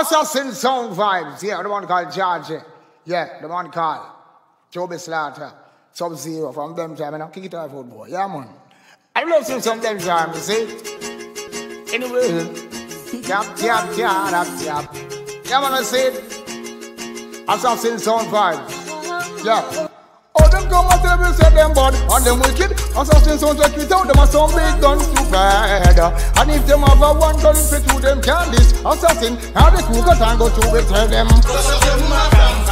Assassin Sound Vybz. Yeah, the one called George. Yeah, the one called Jubbie Slaughta. Sub Zero from them time. And I kick it off, old boy. Yeah, man. I love some some them time, you see. Anyway, tap, tap, tap, tap. Yeah, man, I said. Assassin Sound Vybz. Yeah. Them come and tell me say them bad and them wicked. Assassins don't check it out, them are some big guns too bad. And if them have a one gun fit to them candies, assassin, how the crew got and to it tell them. Cause of them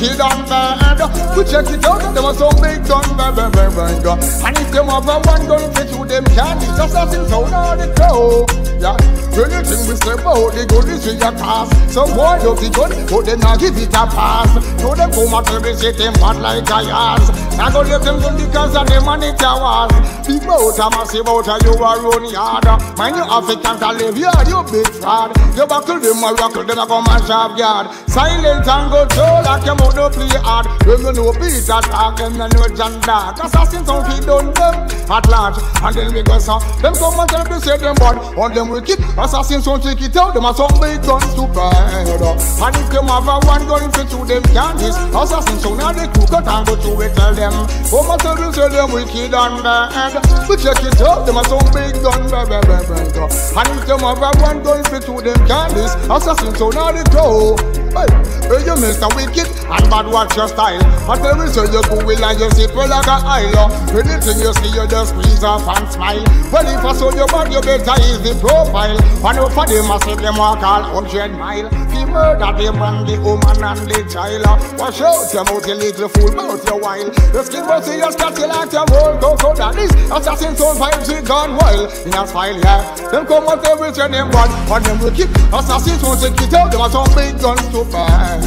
wicked and bad. We check it out, them are some big gun, bang, bang, bang, bang. And if them have a one gun, fit to them candy, just as in town or the crow. Yeah, anything we say about the good is your cast. Some boy love the gun, but them not give it a pass. So them come tell me say them bad like a ass. I go leave them gun because of them and it a was. Big bout a massive bout a you a run yard. Mind you African to live yard, you big fraud. You buckle them a rockle, them a come and shove yard. Silent and go through like your mother play hard. Them you know Peter talk, them you know John Dark. Assassins don't feed on them at large. And then we go so, them come and tell me say them bad. On them wicked, assassins don't take it out. Them a some big guns to bad. And if them have a one gun, fit to them candies. Assassins don't have the crew cut and go to it, tell them. Oh, Come and tell them say them wicked and bad. We check it out, them a some big gun, bad, bad, bad, bad. And if them have a one gun, fit to them candies. Assassins don't have the crew. Hey, hey, you Mr. Wicked and bad watch your style. But every say you go will and you sit well like a isle. Anything oh. you see, you just squeeze off and smile. Well, if I saw your bad, you better the profile. And for them, I say them walk all hundred mile. The murder them and the woman and the child. Oh. Watch out, you mouth, you little fool, mouth your while. The skin will see you scratch like your whole cocoa that is. Assassin soul vibes, it gone wild. In a smile, yeah. Them come out every say them bad, and them wicked. Assassins won't take it out, them are some big guns to bad.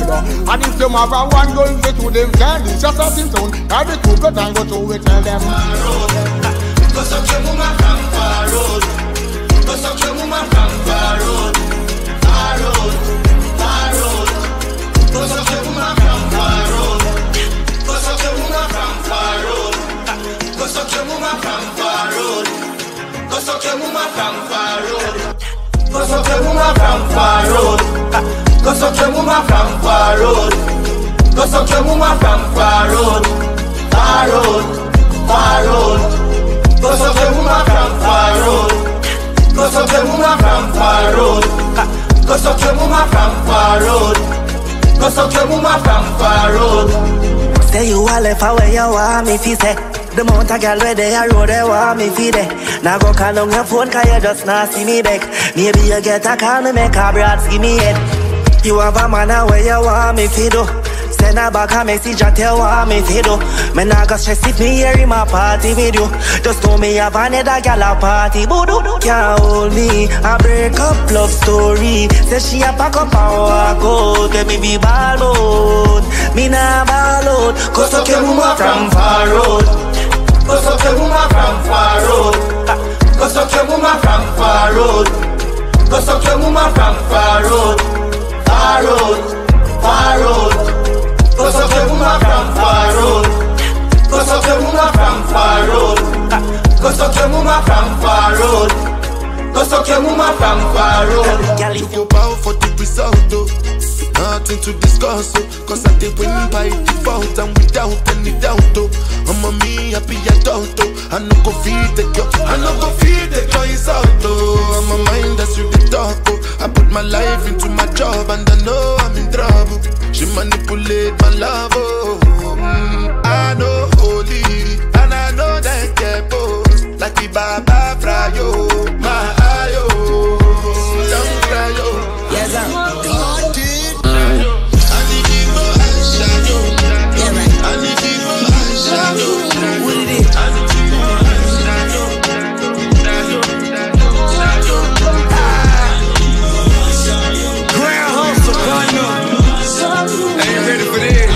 And if have one gun, get to them candy. Just a symptom, I be cool, but I go to it, tell them. Cause I'm from far road. Cause I'm from far road. Far road, Some woman from far road Far road, far road. Cause some woman from far road Cause some woman from far road. Cause some woman from far road Cause some woman from far road. Say you all left away you want me fi say. The mount a girl where they a road they want me fi there Now go call on your phone cause you just not see me back Maybe you get a call me make a broad give me head. You have a man where you want me to oh. do Send a back a message and tell what me to do. Me nah go stress if me here in my party with you Just know me have another gal a party Voodoo can't hold me A break up love story. Say she a pack up and walk out Tell me be ball out Me nah ball out Cause your woman from far road. Cause your woman from far road. Cause your woman from far road. Cause your woman from far road. Far road, far road. Of the from far road. Cause of the woman from far road. Cause of the woman from far road. You go bow for the result, oh. Nothing to discuss, oh. Cause I did win by default and without any doubt, oh. I'm a me happy adult, oh. I no go feed the girl, I no go feed the girl, it's out, oh. I'm a mind that's really dark, oh. I put my life into my job and I know I'm in trouble. She manipulate my love, oh. be Baba ayo. Don't yo. Yes, I'm. What it is? Hustle. Ain't ready for this.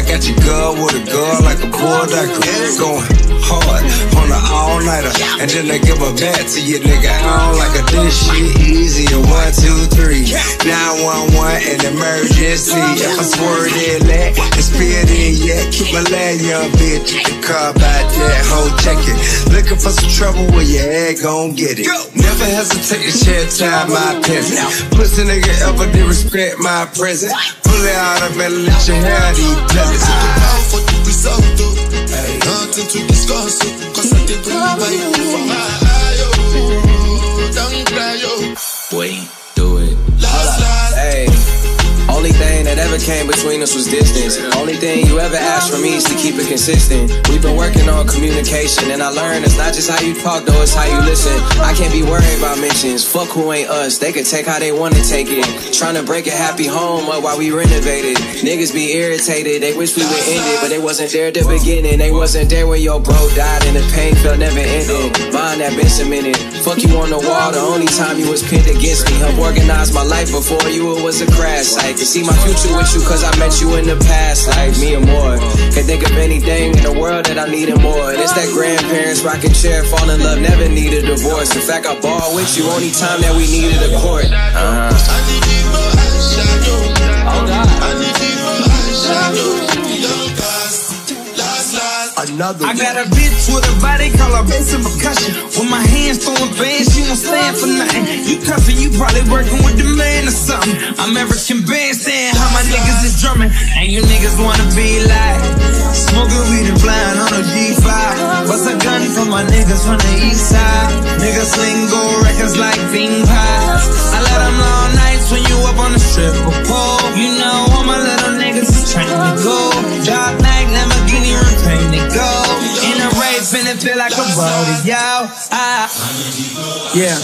I got your girl with a girl like a bull going hard on the all nighter. And then they give a back to you, nigga. I don't like a this shit easy. A one, two, three. 911 and emergency. If I swerve it, let and speed in yet. Keep my land, young bitch. Can call by that hoe, check it. Looking for some trouble where your head gon' get it. Never hesitate to share time, my peasant. Pussy nigga ever did respect my presence. Pull it out, I better let your hair these pleasants. Between us was distance. Only thing you ever asked from me is to keep it consistent. We've been working on communication, and I learned it's not just how you talk, though, it's how you listen. I can't be worried about mentions. Fuck who ain't us. They can take how they want to take it. Trying to break a happy home up while we renovated. Niggas be irritated. They wish we would end it, but they wasn't there at the beginning. They wasn't there when your bro died, and the pain felt never ending. Mine that been cemented. Fuck you on the wall. The only time you was pinned against me. Help organize my life before you. It was a crash I site see my future with you cause I met you in the past, like me and more. Can't think of anything in the world that I needed more. It's that grandparents rocking chair, fall in love, never need a divorce. In fact, I ball with you only time that we needed a court. Uh-huh. Oh God. Another I got a bitch with a body call her and percussion. With my hands throwing bands, she won't stand for nothing. You cussing, you probably working with the man or something. I'm American band saying how my niggas. And you niggas wanna be like smoking weed and flying on a G5. Bust a gun for my niggas from the east side. Niggas sling gold records like bean pies. I let them know nights when you up on the strip pole. Feel like a rodeo. Ah, yeah.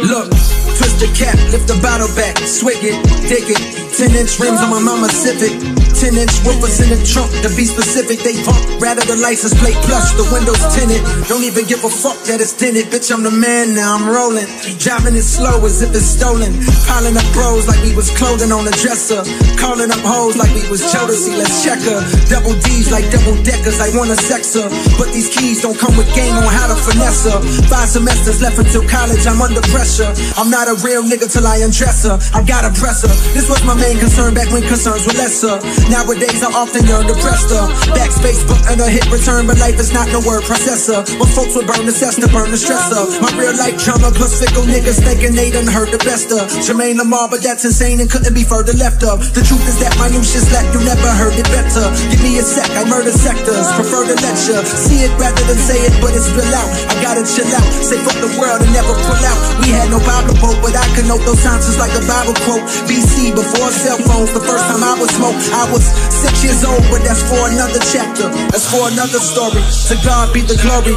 Look, twist the cap, lift the bottle back, swig it, dig it. 10 inch rims on my mama Civic. 10 inch woofers in the trunk, to be specific, they pump. Rather the license plate plus, the windows tinted. Don't even give a fuck that it's tinted. Bitch, I'm the man now, I'm rolling. Driving it slow as if it's stolen. Piling up bros like we was clothing on a dresser. Calling up hoes like we was Jodeci, let's check her. Double D's like double deckers, I wanna sex her. But these keys don't come with game on how to finesse her. Five semesters left until college, I'm under pressure. I'm not a real nigga till I undress her. I gotta press her. This was my main concern back when concerns were lesser. Nowadays, I often yearn to press her. Backspace button a hit return, but life is not no word processor. When folks would burn the cess to burn the stressor. My real life trauma plus fickle niggas thinking they done heard the best of. Jermaine Lamar, but that's insane and couldn't be further left of. The truth is that my new shit's like you never heard it better. Give me a sec, I murder sectors. Prefer to lecture. See it rather than say it, but it's spill out. I gotta chill out. Say fuck the world and never pull out. We had no Bible boat, but I can note those times just like a Bible quote. BC before cell phones, the first time I was smoke, I six years old, but that's for another chapter. That's for another story. To God be the glory.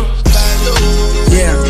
Yeah.